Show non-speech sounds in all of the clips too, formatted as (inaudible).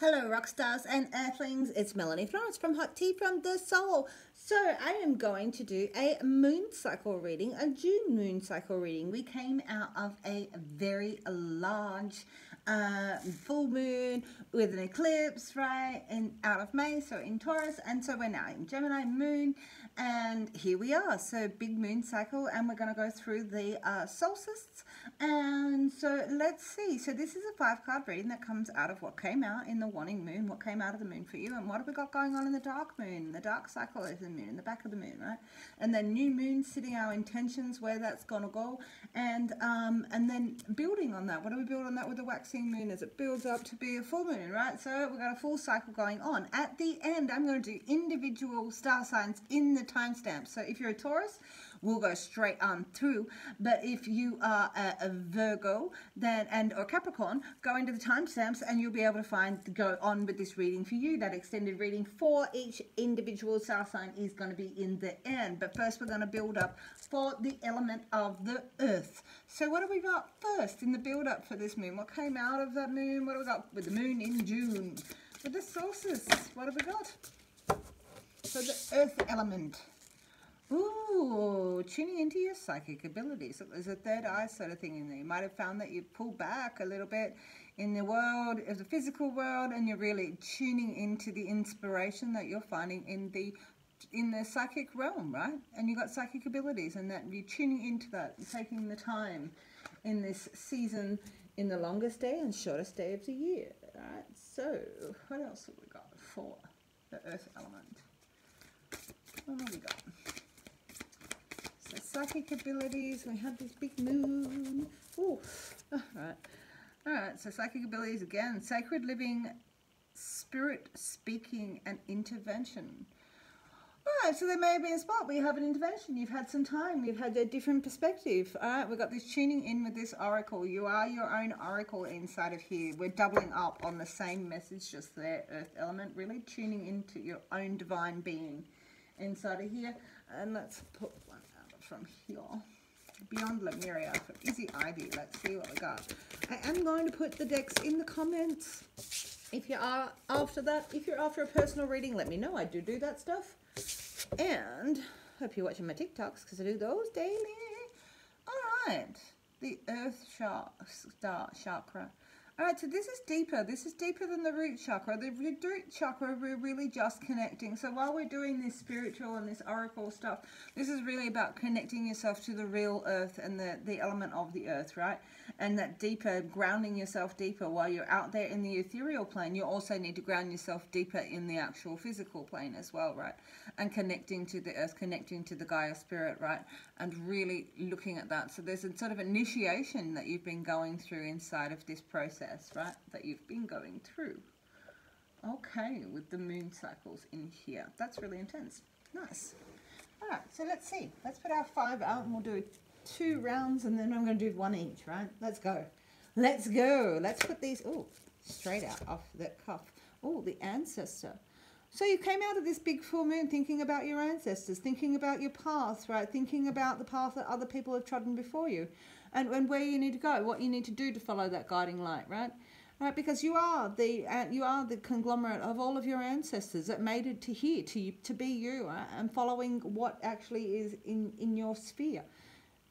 Hello, rock stars and earthlings. It's Melanie Florence from Hot Tea for the Soul. So, I am going to do a moon cycle reading, a June moon cycle reading. We came out of a very large uh, full moon with an eclipse, right, in out of May, so in Taurus, and so we're now in Gemini moon, and here we are. So, big moon cycle, and we're going to go through the uh, solstice. And so, let's see. So, this is a five card reading that comes out of what came out in the waning moon, what came out of the moon for you, and what have we got going on in the dark moon? The dark cycle is the moon, in the back of the moon, right? And then new moon sitting our intentions, where that's going to go, and um, and then building on that. What do we build on that with the waxing moon as it builds up to be a full moon, right? So we've got a full cycle going on. At the end, I'm going to do individual star signs in the timestamp. So if you're a Taurus, we'll go straight on through. But if you are a, a Virgo, then and or Capricorn, go into the timestamps and you'll be able to find go on with this reading for you. That extended reading for each individual star sign is going to be in the end. But first, we're going to build up for the element of the Earth. So what have we got first in the build up for this moon? What came out of that moon? What have we got with the moon in June? With the solstice, what have we got? So the Earth element. Ooh, tuning into your psychic abilities. There's a third eye sort of thing in there. You might have found that you pull back a little bit in the world, of the physical world, and you're really tuning into the inspiration that you're finding in the in the psychic realm, right? And you've got psychic abilities, and that you're tuning into that, taking the time in this season in the longest day and shortest day of the year, right? So, what else have we got for the earth element? Oh, we got? So psychic abilities, we have this big moon. Ooh, all right. All right, so psychic abilities again, sacred living, spirit speaking, and intervention. All right, so there may have been a spot where you have an intervention. You've had some time. You've had a different perspective. All right, we've got this tuning in with this oracle. You are your own oracle inside of here. We're doubling up on the same message, just there, earth element, really tuning into your own divine being inside of here. And let's put one out from here. Beyond Lemuria for easy Ivy. Let's see what we got. I am going to put the decks in the comments. If you are after that, if you're after a personal reading, let me know. I do do that stuff. And hope you're watching my TikToks because I do those daily. All right. The Earth Shark, Star Chakra. All right, so this is deeper. This is deeper than the root chakra. The root chakra, we're really just connecting. So while we're doing this spiritual and this oracle stuff, this is really about connecting yourself to the real earth and the, the element of the earth, right? And that deeper, grounding yourself deeper while you're out there in the ethereal plane, you also need to ground yourself deeper in the actual physical plane as well, right? And connecting to the earth, connecting to the Gaia spirit, right? And really looking at that. So there's a sort of initiation that you've been going through inside of this process process, right, that you've been going through. Okay, with the moon cycles in here. That's really intense. Nice. All right, so let's see. Let's put our five out and we'll do two rounds and then I'm going to do one each, right? Let's go. Let's go. Let's put these, oh, straight out off that cuff. Oh, the ancestor. So you came out of this big full moon thinking about your ancestors, thinking about your path, right? Thinking about the path that other people have trodden before you and, and where you need to go, what you need to do to follow that guiding light, right? Right, because you are the uh, you are the conglomerate of all of your ancestors that made it to here to to be you, right? and following what actually is in in your sphere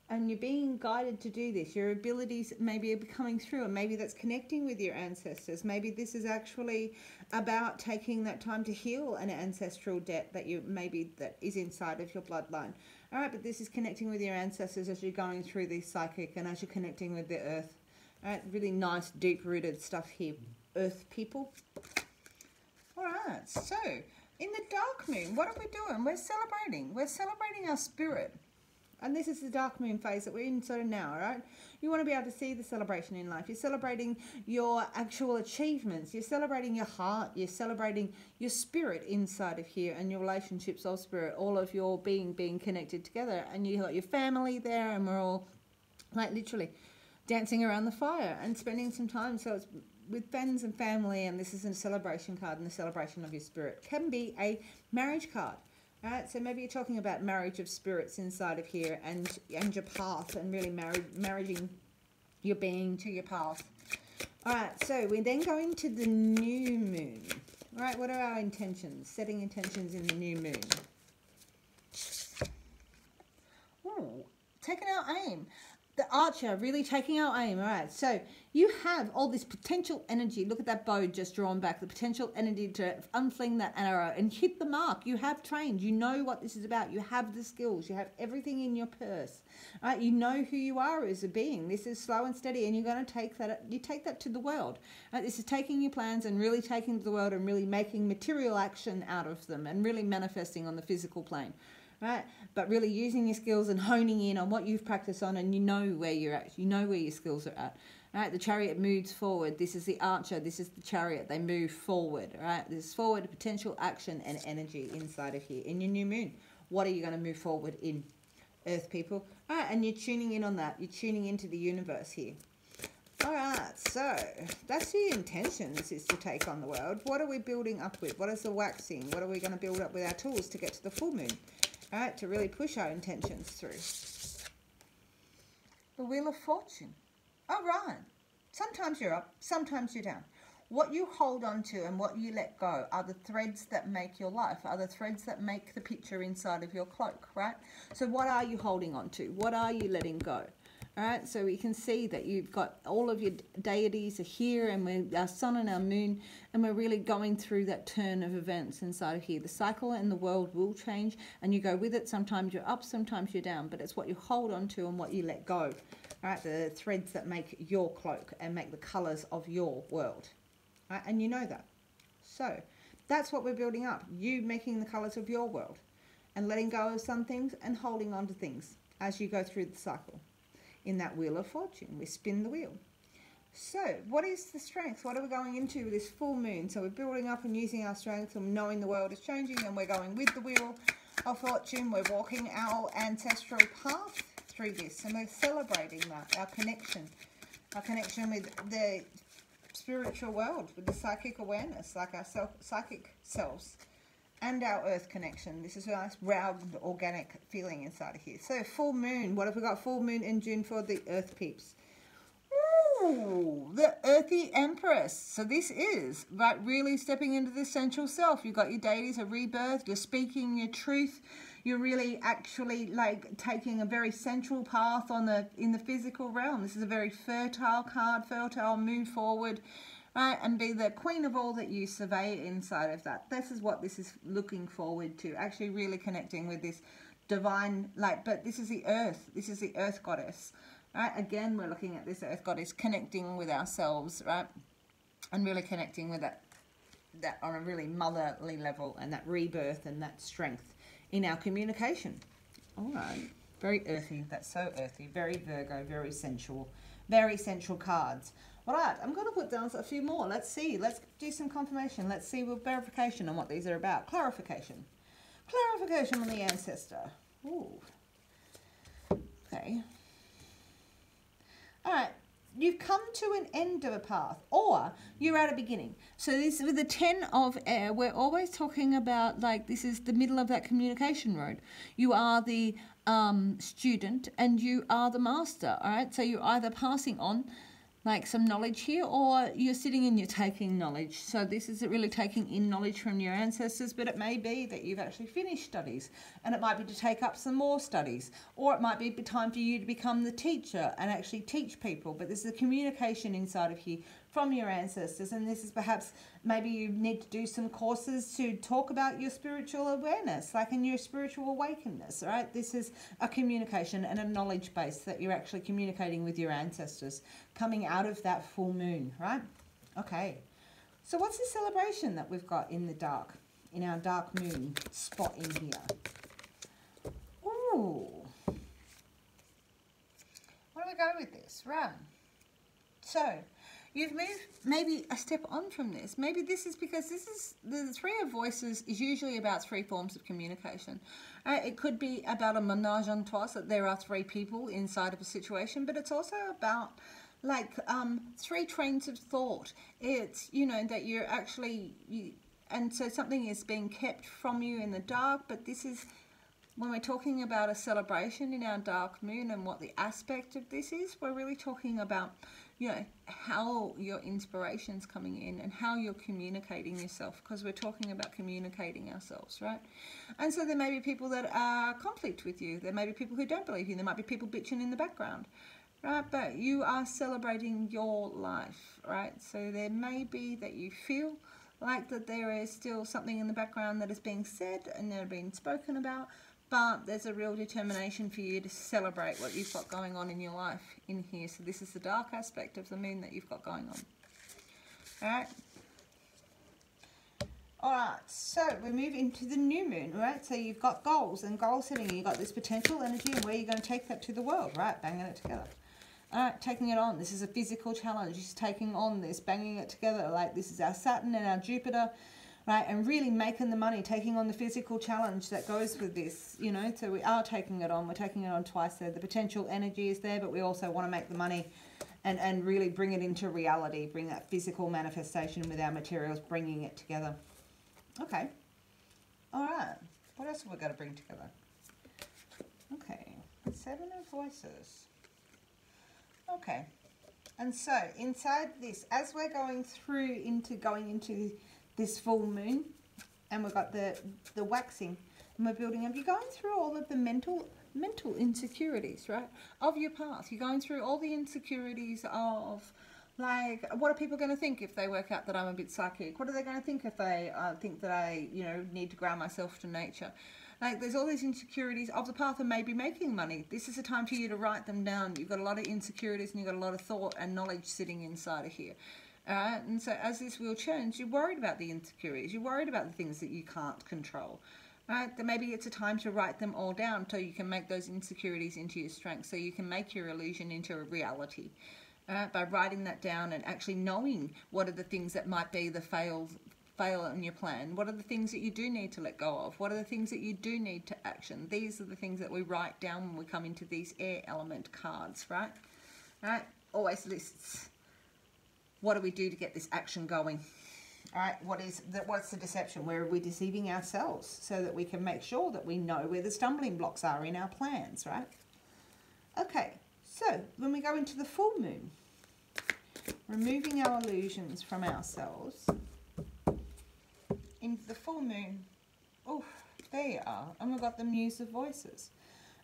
and you're being guided to do this. Your abilities maybe are coming through, and maybe that's connecting with your ancestors. Maybe this is actually about taking that time to heal an ancestral debt that you maybe that is inside of your bloodline. All right, but this is connecting with your ancestors as you're going through this psychic and as you're connecting with the earth. All right, really nice, deep rooted stuff here, earth people. All right, so in the dark moon, what are we doing? We're celebrating. We're celebrating our spirit. And this is the dark moon phase that we're in sort of now, right? You want to be able to see the celebration in life. You're celebrating your actual achievements. You're celebrating your heart. You're celebrating your spirit inside of here and your relationships of spirit, all of your being being connected together. And you got your family there and we're all like literally dancing around the fire and spending some time. So it's with friends and family and this is a celebration card and the celebration of your spirit. Can be a marriage card Right, so maybe you're talking about marriage of spirits inside of here and and your path and really marrying your being to your path. All right, so we then go into the new moon. All right, what are our intentions? Setting intentions in the new moon. Ooh, taking our aim the archer really taking our aim. All right, so you have all this potential energy. Look at that bow just drawn back. The potential energy to unfling that arrow and hit the mark. You have trained. You know what this is about. You have the skills. You have everything in your purse. All right, you know who you are as a being. This is slow and steady, and you're going to take that. You take that to the world. This is taking your plans and really taking to the world and really making material action out of them and really manifesting on the physical plane right? But really using your skills and honing in on what you've practiced on, and you know where you're at. You know where your skills are at. Right, the chariot moves forward. This is the archer. This is the chariot. They move forward. Right, there's forward potential action and energy inside of here in your new moon. What are you going to move forward in, Earth people? All right, and you're tuning in on that. You're tuning into the universe here. All right, so that's the intentions is to take on the world. What are we building up with? What is the waxing? What are we going to build up with our tools to get to the full moon? Right, to really push our intentions through. The Wheel of Fortune. All right. Sometimes you're up, sometimes you're down. What you hold on to and what you let go are the threads that make your life, are the threads that make the picture inside of your cloak, right? So what are you holding on to? What are you letting go? All right, so we can see that you've got all of your deities are here and we're our sun and our moon, and we're really going through that turn of events inside of here. The cycle and the world will change, and you go with it. Sometimes you're up, sometimes you're down, but it's what you hold on to and what you let go. All right, the threads that make your cloak and make the colors of your world. Right, and you know that. So that's what we're building up. You making the colors of your world and letting go of some things and holding on to things as you go through the cycle in that wheel of fortune. We spin the wheel. So, what is the strength? What are we going into with this full moon? So, we're building up and using our strength and knowing the world is changing, and we're going with the wheel of fortune. We're walking our ancestral path through this, and we're celebrating that, our connection, our connection with the spiritual world, with the psychic awareness, like our self, psychic selves and our earth connection. This is a nice round organic feeling inside of here. So full moon, what have we got? Full moon in June for the earth peeps. Ooh, the earthy empress. So this is like really stepping into the central self. You've got your deities of rebirth. You're speaking your truth. You're really actually like taking a very central path on the in the physical realm. This is a very fertile card, fertile, move forward right? And be the queen of all that you survey inside of that. This is what this is looking forward to, actually really connecting with this divine, like, but this is the earth. This is the earth goddess, right? Again, we're looking at this earth goddess connecting with ourselves, right? And really connecting with that, that on a really motherly level and that rebirth and that strength in our communication. All right. Very earthy. That's so earthy. Very Virgo, very sensual. Very sensual cards. All right, I'm going to put down a few more. Let's see. Let's do some confirmation. Let's see with verification on what these are about. Clarification. Clarification on the ancestor. Ooh. Okay. All right. You've come to an end of a path, or you're at a beginning. So this with the ten of air, we're always talking about like this is the middle of that communication road. You are the um, student and you are the master. All right. So you're either passing on like some knowledge here or you're sitting and you're taking knowledge. So this is really taking in knowledge from your ancestors but it may be that you've actually finished studies and it might be to take up some more studies or it might be time for you to become the teacher and actually teach people. But there's a communication inside of you from your ancestors and this is perhaps maybe you need to do some courses to talk about your spiritual awareness like in your spiritual awakeness right this is a communication and a knowledge base that you're actually communicating with your ancestors coming out of that full moon right okay so what's the celebration that we've got in the dark in our dark moon spot in here Ooh. Where do we go with this? Right. So, You've moved maybe a step on from this. Maybe this is because this is the three of voices is usually about three forms of communication. Uh, it could be about a menage a trois that there are three people inside of a situation, but it's also about like um, three trains of thought. It's you know that you're actually you, and so something is being kept from you in the dark, but this is when we're talking about a celebration in our dark moon and what the aspect of this is, we're really talking about you know, how your inspiration's coming in and how you're communicating yourself because we're talking about communicating ourselves, right? And so there may be people that are conflict with you. There may be people who don't believe you. There might be people bitching in the background, right? But you are celebrating your life, right? So there may be that you feel like that there is still something in the background that is being said and are being spoken about, but there's a real determination for you to celebrate what you've got going on in your life in here. So this is the dark aspect of the moon that you've got going on. All right. All right, so we move into the new moon, right? So you've got goals and goal setting. You've got this potential energy and where you're going to take that to the world, right? Banging it together. All right, taking it on. This is a physical challenge. Just taking on this, banging it together. Like this is our Saturn and our Jupiter right? And really making the money, taking on the physical challenge that goes with this, you know. So we are taking it on. We're taking it on twice there. The potential energy is there, but we also want to make the money and, and really bring it into reality, bring that physical manifestation with our materials, bringing it together. Okay. All right. What else have we got to bring together? Okay. Seven of voices. Okay. And so inside this, as we're going through into going into this full moon and we've got the, the waxing and we're building up. You're going through all of the mental mental insecurities, right, of your path. You're going through all the insecurities of, like, what are people going to think if they work out that I'm a bit psychic? What are they going to think if they uh, think that I, you know, need to ground myself to nature? Like, there's all these insecurities of the path of maybe making money. This is a time for you to write them down. You've got a lot of insecurities and you've got a lot of thought and knowledge sitting inside of here. Uh, and so as this wheel turns, you're worried about the insecurities. You're worried about the things that you can't control. Right? Then maybe it's a time to write them all down so you can make those insecurities into your strength, so you can make your illusion into a reality. By writing that down and actually knowing what are the things that might be the fails fail in your plan? What are the things that you do need to let go of? What are the things that you do need to action? These are the things that we write down when we come into these air element cards, right? Right? Always lists what do we do to get this action going? All right, what is the, what's the deception? Where are we deceiving ourselves so that we can make sure that we know where the stumbling blocks are in our plans, right? Okay, so when we go into the full moon, removing our illusions from ourselves, into the full moon, oh, there you are, and we've got the Muse of Voices.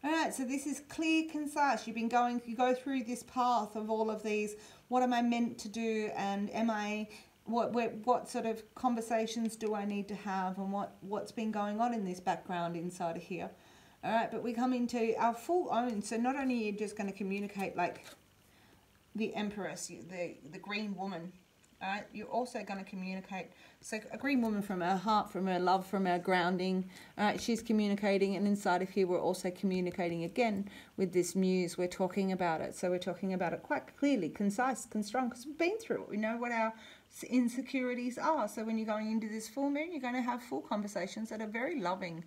All right, so this is clear, concise. You've been going, you go through this path of all of these. What am I meant to do? And am I, what, what, what sort of conversations do I need to have? And what, what's been going on in this background inside of here? All right, but we come into our full own. So not only are you just going to communicate like the Empress, the, the green woman, right, you're also going to communicate. So a green woman from her heart, from her love, from her grounding. Right, she's communicating, and inside of here, we're also communicating again with this muse. We're talking about it. So we're talking about it quite clearly, concise, strong, because we've been through it. We know what our insecurities are. So when you're going into this full moon, you're going to have full conversations that are very loving,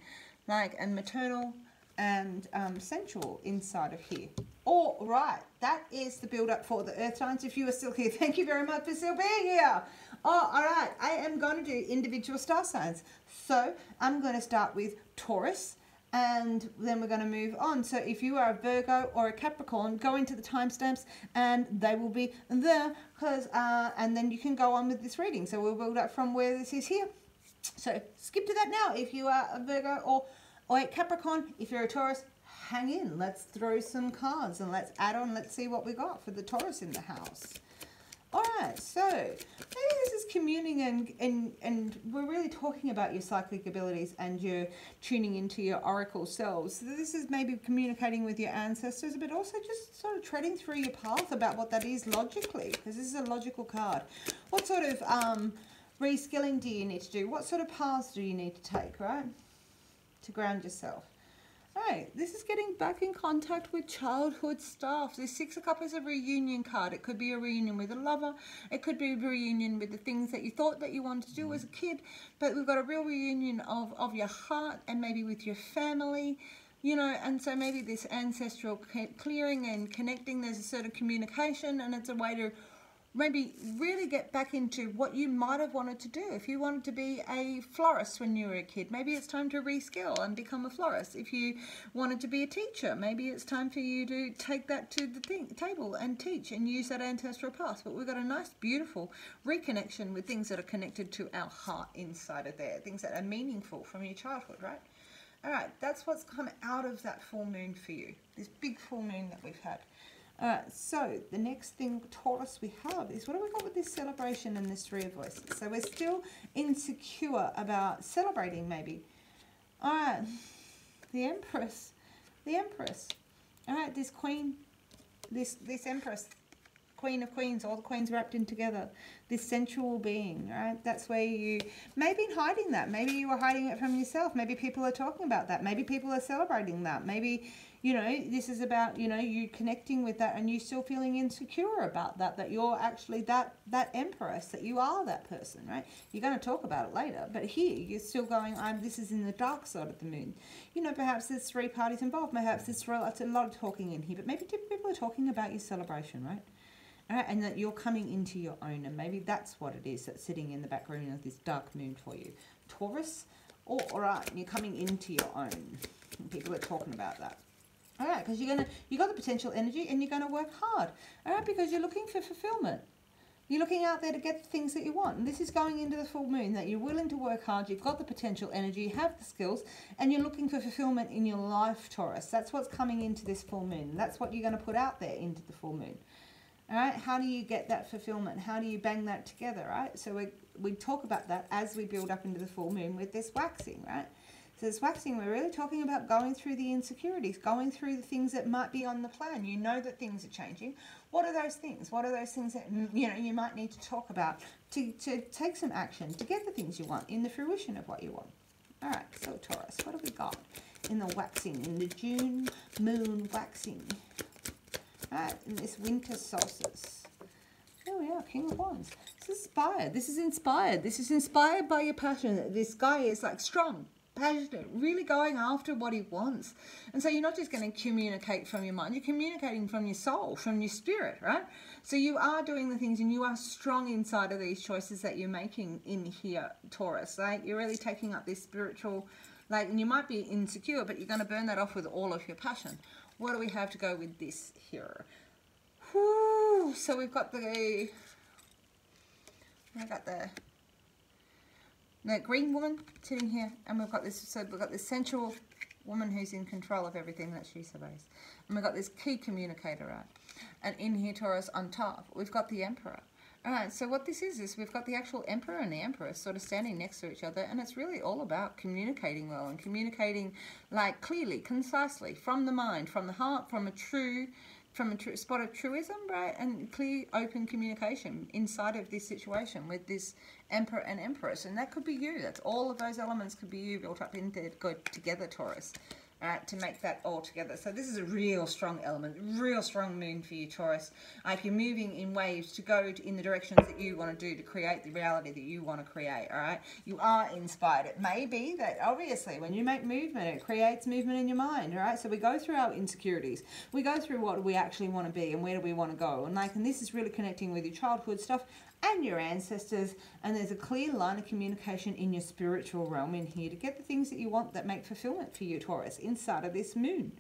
like and maternal and um, sensual inside of here. All right, that is the build up for the earth signs. If you are still here, (laughs) thank you very much for still being here. Oh, all right, I am going to do individual star signs. So I'm going to start with Taurus and then we're going to move on. So if you are a Virgo or a Capricorn, go into the timestamps and they will be there because uh, and then you can go on with this reading. So we'll build up from where this is here. So skip to that now if you are a Virgo or, or a Capricorn. If you're a Taurus, hang in. Let's throw some cards and let's add on. Let's see what we got for the Taurus in the house. All right, so maybe this is communing and, and, and we're really talking about your psychic abilities and you're tuning into your oracle selves. So this is maybe communicating with your ancestors, but also just sort of treading through your path about what that is logically, because this is a logical card. What sort of um, reskilling do you need to do? What sort of paths do you need to take, right, to ground yourself? Right, this is getting back in contact with childhood stuff. This Six of Cups is a reunion card. It could be a reunion with a lover. It could be a reunion with the things that you thought that you wanted to do as a kid. But we've got a real reunion of, of your heart and maybe with your family. You know, and so maybe this ancestral clearing and connecting, there's a certain communication and it's a way to maybe really get back into what you might have wanted to do. If you wanted to be a florist when you were a kid, maybe it's time to reskill and become a florist. If you wanted to be a teacher, maybe it's time for you to take that to the thing, table and teach and use that ancestral past. But we've got a nice, beautiful reconnection with things that are connected to our heart inside of there, things that are meaningful from your childhood, right? All right, that's what's come out of that full moon for you, this big full moon that we've had. Right, so the next thing, Taurus, we have is what do we got with this celebration and this three of voices? So we're still insecure about celebrating, maybe. All right, the Empress, the Empress. All right, this Queen, this this Empress, Queen of Queens, all the queens wrapped in together. This sensual being, right? That's where you may maybe hiding that. Maybe you were hiding it from yourself. Maybe people are talking about that. Maybe people are celebrating that. Maybe you know, this is about, you know, you connecting with that and you still feeling insecure about that, that you're actually that, that empress, that you are that person, right? You're going to talk about it later, but here you're still going, I'm, this is in the dark side of the moon. You know, perhaps there's three parties involved, perhaps there's a lot of talking in here, but maybe people are talking about your celebration, right? All right, and that you're coming into your own, and maybe that's what it is that's sitting in the background of this dark moon for you. Taurus, all right, you're coming into your own. People are talking about that. All right, because you're gonna you got the potential energy and you're gonna work hard. All right, because you're looking for fulfillment. You're looking out there to get the things that you want. And this is going into the full moon that you're willing to work hard, you've got the potential energy, you have the skills, and you're looking for fulfillment in your life, Taurus. That's what's coming into this full moon. That's what you're going to put out there into the full moon. All right, how do you get that fulfillment? How do you bang that together, right? So we, we talk about that as we build up into the full moon with this waxing, right? So this waxing, we're really talking about going through the insecurities, going through the things that might be on the plan. You know that things are changing. What are those things? What are those things that you know you might need to talk about to, to take some action to get the things you want in the fruition of what you want? All right, so Taurus, what have we got in the waxing, in the June moon waxing? All right, in this winter solstice. There we are, King of Wands. This is inspired. This is inspired. This is inspired by your passion. This guy is like strong passionate, really going after what he wants. And so you're not just going to communicate from your mind, you're communicating from your soul, from your spirit, right? So you are doing the things and you are strong inside of these choices that you're making in here, Taurus. Like you're really taking up this spiritual, like, and you might be insecure, but you're going to burn that off with all of your passion. What do we have to go with this here? Whew. So we've got the, I got the the green woman sitting here, and we've got this, so we've got this sensual woman who's in control of everything that she surveys. And we've got this key communicator, right? And in here, Taurus, on top, we've got the emperor. All right, so what this is, is we've got the actual emperor and the empress sort of standing next to each other, and it's really all about communicating well and communicating, like, clearly, concisely, from the mind, from the heart, from a true from a spot of truism, right, and clear, open communication inside of this situation with this emperor and empress, and that could be you. That's all of those elements could be you built up in there, go together, Taurus right, to make that all together. So this is a real strong element, real strong moon for you, Taurus. Uh, if you're moving in waves to go to, in the directions that you want to do to create the reality that you want to create, all right? You are inspired. It may be that, obviously, when you make movement, it creates movement in your mind, all right? So we go through our insecurities. We go through what we actually want to be and where do we want to go. And like, and this is really connecting with your childhood stuff and your ancestors. And there's a clear line of communication in your spiritual realm in here to get the things that you want that make fulfillment for you, Taurus, inside of this moon.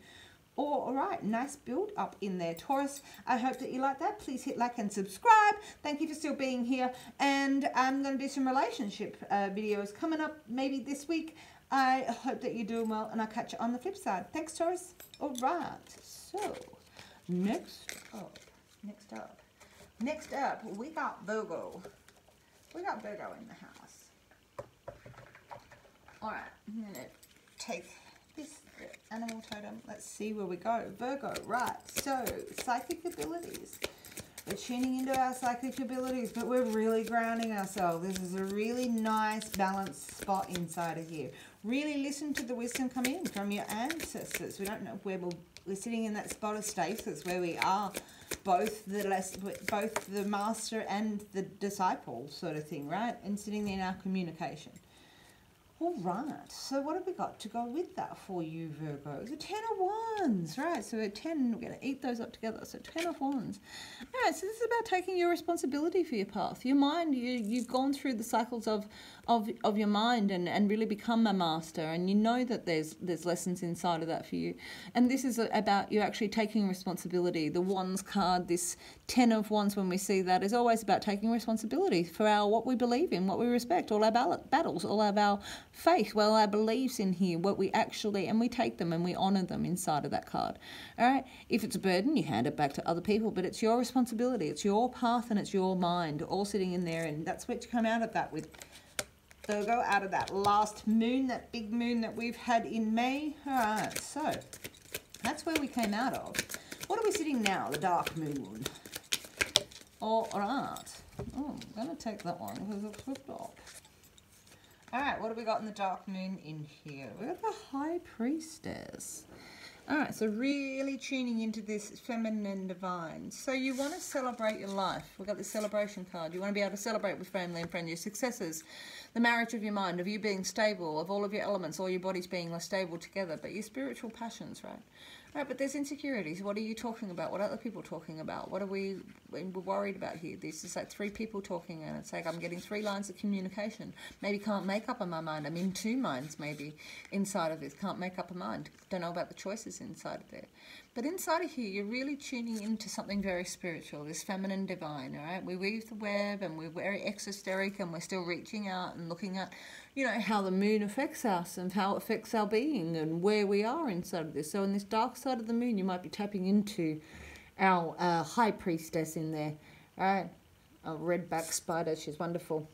Oh, all right, nice build up in there, Taurus. I hope that you like that. Please hit like and subscribe. Thank you for still being here. And I'm going to do some relationship uh, videos coming up maybe this week. I hope that you're doing well, and I'll catch you on the flip side. Thanks, Taurus. All right, so next up, next up. Next up, we got Virgo. We got Virgo in the house. Alright, I'm going to take this animal totem. Let's see where we go. Virgo, right. So, psychic abilities. We're tuning into our psychic abilities, but we're really grounding ourselves. This is a really nice balanced spot inside of you. Really listen to the wisdom come in from your ancestors. We don't know where we're sitting in that spot of stasis where we are both the less both the master and the disciple sort of thing, right? And sitting there in our communication. All right, so what have we got to go with that for you, Virgo? A Ten of Wands, right? So a 10, we're going to eat those up together. So Ten of Wands. All right, so this is about taking your responsibility for your path. Your mind, you, you've gone through the cycles of, of, of your mind and, and really become a master. And you know that there's, there's lessons inside of that for you. And this is about you actually taking responsibility. The Wands card, this Ten of Wands, when we see that, is always about taking responsibility for our what we believe in, what we respect, all our battles, all of our faith, well, our beliefs in here, what we actually, and we take them and we honor them inside of that card. All right. If it's a burden, you hand it back to other people, but it's your responsibility. It's your path and it's your mind all sitting in there. And that's what you come out of that with. So go out of that last moon, that big moon that we've had in May. All right. So that's where we came out of. What are we sitting now? The dark moon. All right. Oh, I'm going to take that one because it's flipped off. All right, what have we got in the dark moon in here? We've got the high priestess. All right, so really tuning into this feminine divine. So you want to celebrate your life. We've got the celebration card. You want to be able to celebrate with family and friends, your successes, the marriage of your mind, of you being stable, of all of your elements, all your bodies being stable together, but your spiritual passions, right? Right, but there's insecurities. What are you talking about? What are other people talking about? What are we we're worried about here? This is like three people talking, and it's like I'm getting three lines of communication. Maybe can't make up in my mind. I'm in two minds maybe inside of this. Can't make up a mind. Don't know about the choices inside of there. But inside of here, you're really tuning into something very spiritual, this feminine divine. All right, we weave the web, and we're very exosteric, and we're still reaching out and looking at you know, how the moon affects us and how it affects our being and where we are inside of this. So, in this dark side of the moon, you might be tapping into our uh, high priestess in there, right? A redback spider, she's wonderful.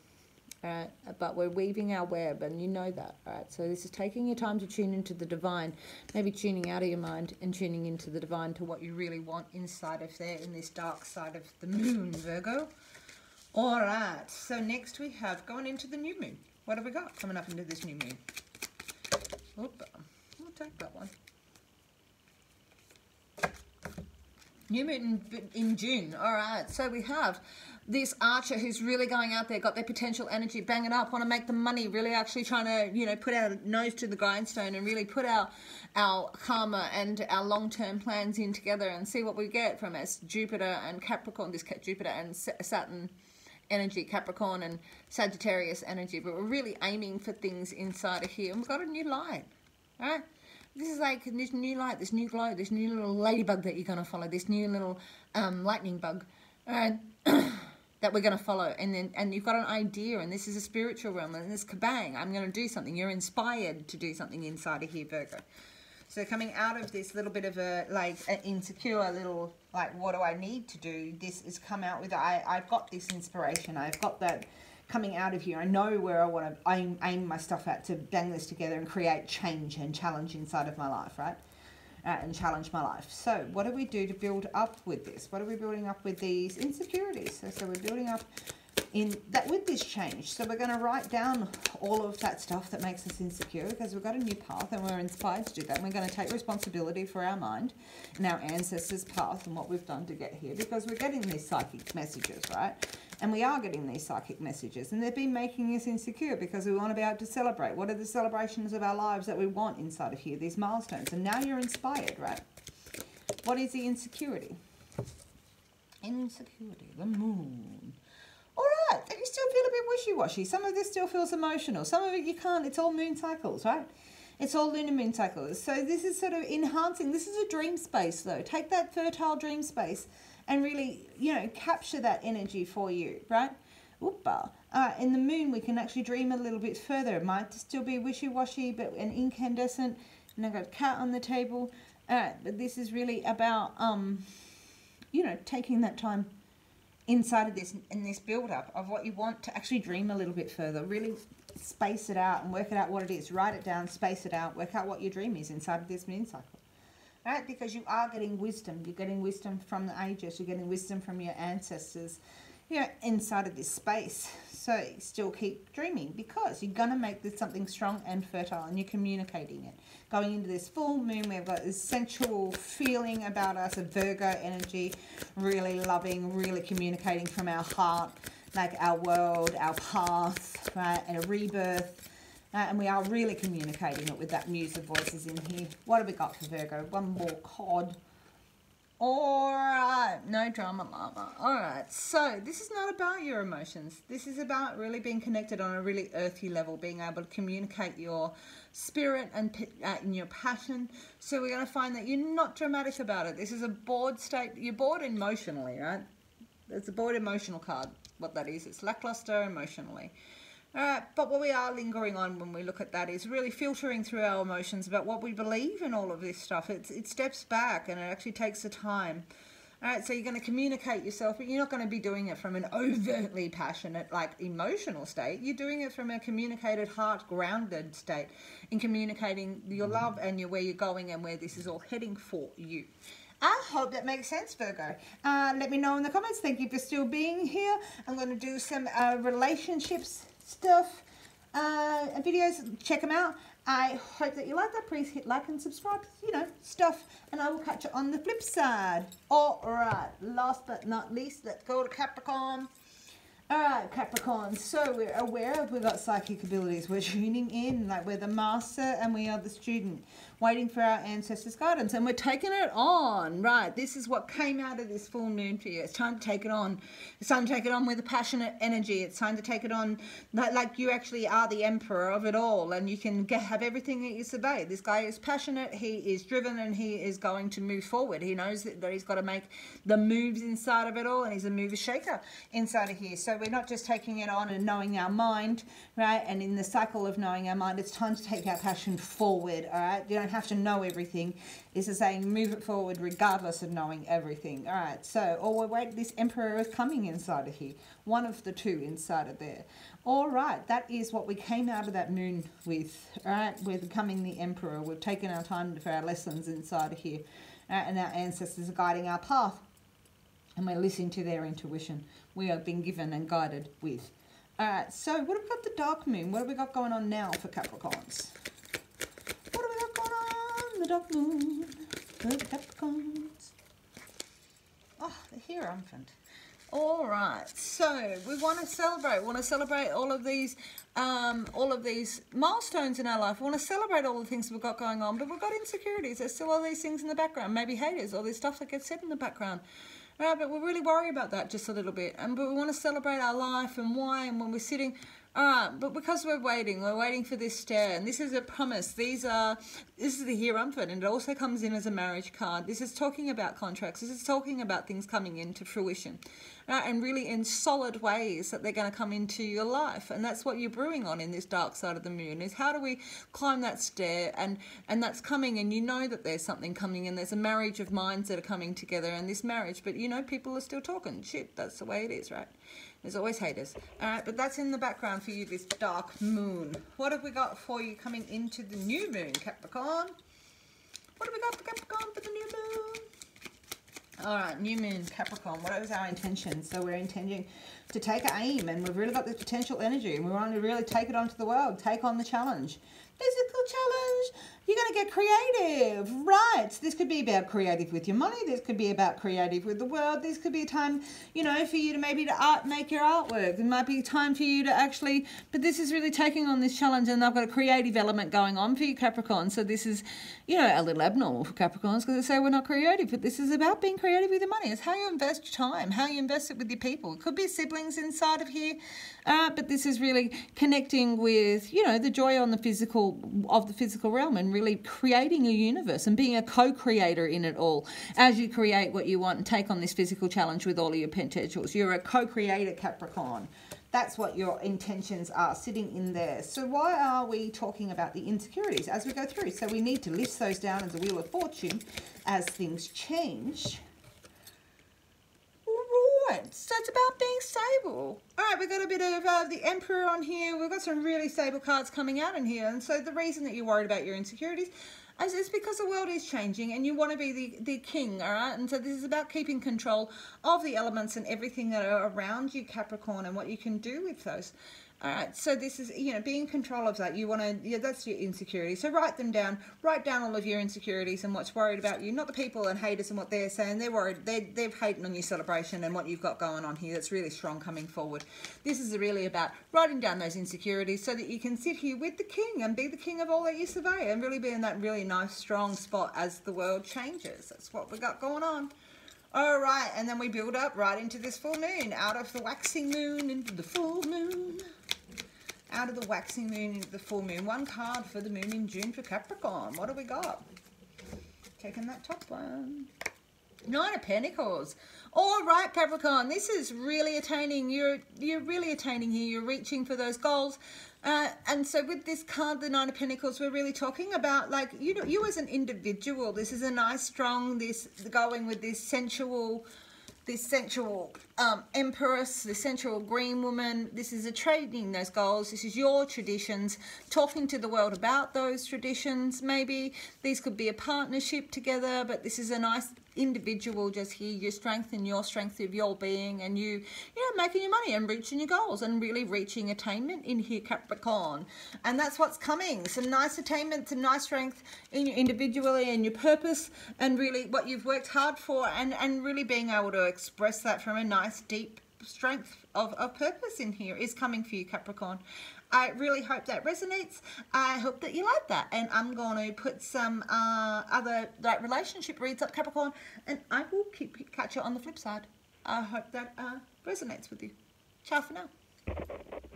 Right, but we're weaving our web, and you know that, right? So this is taking your time to tune into the divine, maybe tuning out of your mind and tuning into the divine to what you really want inside of there in this dark side of the moon, Virgo. All right, so next we have going into the new moon. What have we got coming up into this new moon? Oop, we'll take that one. New moon in, in June. All right, so we have this archer who's really going out there, got their potential energy, banging up, want to make the money, really actually trying to, you know, put our nose to the grindstone and really put our our karma and our long-term plans in together and see what we get from us. Jupiter and Capricorn, this Jupiter and Saturn energy, Capricorn and Sagittarius energy, but we're really aiming for things inside of here. And we've got a new light, right? This is like this new light, this new glow, this new little ladybug that you're going to follow, this new little um, lightning bug, right? (clears throat) that we're going to follow. And then, and you've got an idea, and this is a spiritual realm, and this kabang, I'm going to do something. You're inspired to do something inside of here, Virgo. So coming out of this little bit of a like an insecure little like what do I need to do? This is come out with I I've got this inspiration. I've got that coming out of here. I know where I want to aim, aim my stuff at to bang this together and create change and challenge inside of my life, right? Uh, and challenge my life. So what do we do to build up with this? What are we building up with these insecurities? So, so we're building up in that with this change. So we're going to write down all of that stuff that makes us insecure because we've got a new path and we're inspired to do that. And we're going to take responsibility for our mind and our ancestors' path and what we've done to get here because we're getting these psychic messages, right? And we are getting these psychic messages and they've been making us insecure because we want to be able to celebrate. What are the celebrations of our lives that we want inside of here, these milestones? And now you're inspired, right? What is the insecurity? Insecurity, the moon. All right, and you still feel a bit wishy-washy. Some of this still feels emotional. Some of it you can't. It's all moon cycles, right? It's all lunar moon cycles. So this is sort of enhancing. This is a dream space, though. Take that fertile dream space and really, you know, capture that energy for you, right? Oopa. Uh, in the moon, we can actually dream a little bit further. It might still be wishy-washy, but an incandescent. And I've got a cat on the table. Uh, but this is really about, um, you know, taking that time inside of this in this build up of what you want to actually dream a little bit further. Really space it out and work it out what it is. Write it down space it out work out what your dream is inside of this moon cycle. Right? Because you are getting wisdom. You're getting wisdom from the ages. You're getting wisdom from your ancestors. You know inside of this space so still keep dreaming because you're going to make this something strong and fertile and you're communicating it going into this full moon, we've got this sensual feeling about us, a Virgo energy, really loving, really communicating from our heart, like our world, our path, right, and a rebirth. Uh, and we are really communicating it with that muse of voices in here. What have we got for Virgo? One more cod. Alright, no drama llama. Alright, so this is not about your emotions. This is about really being connected on a really earthy level, being able to communicate your spirit and uh, your passion. So we're going to find that you're not dramatic about it. This is a bored state. You're bored emotionally, right? It's a bored emotional card, what that is. It's lackluster emotionally. Uh, but what we are lingering on when we look at that is really filtering through our emotions about what we believe in all of this stuff. It's, it steps back and it actually takes the time. All right, so you're going to communicate yourself, but you're not going to be doing it from an (laughs) overtly passionate, like emotional state. You're doing it from a communicated, heart grounded state in communicating your love and your, where you're going and where this is all heading for you. I hope that makes sense, Virgo. Uh, let me know in the comments. Thank you for still being here. I'm going to do some uh, relationships stuff uh, videos. Check them out. I hope that you like that. Please hit like and subscribe, you know, stuff. And I will catch you on the flip side. All right, last but not least, let's go to Capricorn. All right, Capricorn. So we're aware of we've got psychic abilities. We're (laughs) tuning in, like we're the master and we are the student waiting for our ancestors' guidance. And we're taking it on, right? This is what came out of this full moon for you. It's time to take it on. It's time to take it on with a passionate energy. It's time to take it on like you actually are the emperor of it all and you can get, have everything that you survey. This guy is passionate, he is driven, and he is going to move forward. He knows that, that he's got to make the moves inside of it all, and he's a mover shaker inside of here. So we're not just taking it on and knowing our mind, right? And in the cycle of knowing our mind, it's time to take our passion forward, all right? You don't have to know everything. It's a saying, move it forward regardless of knowing everything. All right, so, oh, or we're wait, this Emperor is coming inside of here. One of the two inside of there. All right, that is what we came out of that moon with. All right, we're becoming the Emperor. We've taken our time for our lessons inside of here. And our ancestors are guiding our path. And we're listening to their intuition. We have been given and guided with. All right, so what have we got the dark moon? What have we got going on now for Capricorns? The dark moon, Capricorns. Oh, the Hierophant. All right, so we want to celebrate. We want to celebrate all of these, um, all of these milestones in our life. We want to celebrate all the things we've got going on, but we've got insecurities. There's still all these things in the background. Maybe haters, all this stuff that gets said in the background. All right, but we really worry about that just a little bit. And but we want to celebrate our life and why. And when we're sitting Ah, but because we're waiting, we're waiting for this stare, and this is a promise. These are, this is the Hierophant, and it also comes in as a marriage card. This is talking about contracts. This is talking about things coming into fruition, right? and really in solid ways that they're going to come into your life. And that's what you're brewing on in this dark side of the moon is how do we climb that stair, and and that's coming, and you know that there's something coming, and there's a marriage of minds that are coming together, and this marriage, but you know people are still talking shit. That's the way it is, right? There's always haters. All right, but that's in the background for you, this dark moon. What have we got for you coming into the new moon, Capricorn? What have we got for Capricorn for the new moon? All right, new moon, Capricorn. What was our intention? So we're intending to take aim, and we've really got this potential energy, and we want to really take it onto the world, take on the challenge. Physical challenge, you're going to get creative, right? This could be about creative with your money. This could be about creative with the world. This could be a time, you know, for you to maybe to art make your artwork. It might be a time for you to actually, but this is really taking on this challenge, and I've got a creative element going on for you, Capricorn. So this is, you know, a little abnormal for Capricorns because they say we're not creative, but this is about being creative with your money. It's how you invest your time, how you invest it with your people. It could be siblings inside of here, uh, but this is really connecting with, you know, the joy on the physical of the physical realm and really creating a universe and being a co-creator in it all as you create what you want and take on this physical challenge with all of your potentials. You're a co-creator, Capricorn. That's what your intentions are sitting in there. So why are we talking about the insecurities as we go through? So we need to list those down as a wheel of fortune as things change. So it's about being stable. All right, we've got a bit of uh, the Emperor on here. We've got some really stable cards coming out in here. And so the reason that you're worried about your insecurities is it's because the world is changing and you want to be the, the king, all right? And so this is about keeping control of the elements and everything that are around you, Capricorn, and what you can do with those. All right, so this is, you know, being in control of that. You want to, yeah, that's your insecurity. So write them down. Write down all of your insecurities and what's worried about you. Not the people and haters and what they're saying. They're worried. They're, they're hating on your celebration and what you've got going on here. That's really strong coming forward. This is really about writing down those insecurities so that you can sit here with the king and be the king of all that you survey and really be in that really nice, strong spot as the world changes. That's what we got going on. All right, and then we build up right into this full moon, out of the waxing moon into the full moon out of the waxing moon into the full moon. One card for the moon in June for Capricorn. What do we got? Taking that top one. Nine of Pentacles. All right, Capricorn, this is really attaining. You're you're really attaining here. You're reaching for those goals. Uh, and so with this card, the Nine of Pentacles, we're really talking about like you know you as an individual. This is a nice, strong. This going with this sensual this sensual um, empress, the sensual green woman. This is a trading those goals. This is your traditions, talking to the world about those traditions. Maybe these could be a partnership together, but this is a nice individual just here your strength and your strength of your being and you you know making your money and reaching your goals and really reaching attainment in here capricorn. And that's what's coming. Some nice attainment some nice strength in your individually and your purpose and really what you've worked hard for and and really being able to express that from a nice deep strength of, of purpose in here is coming for you Capricorn I really hope that resonates. I hope that you like that. And I'm going to put some uh, other like relationship reads up Capricorn. And I will keep catch you on the flip side. I hope that uh, resonates with you. Ciao for now.